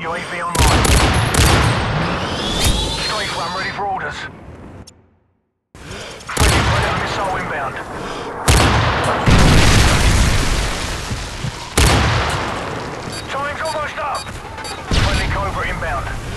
UAV online. Strike one ready for orders. Missile inbound. Time's almost up. Friendly Cobra inbound.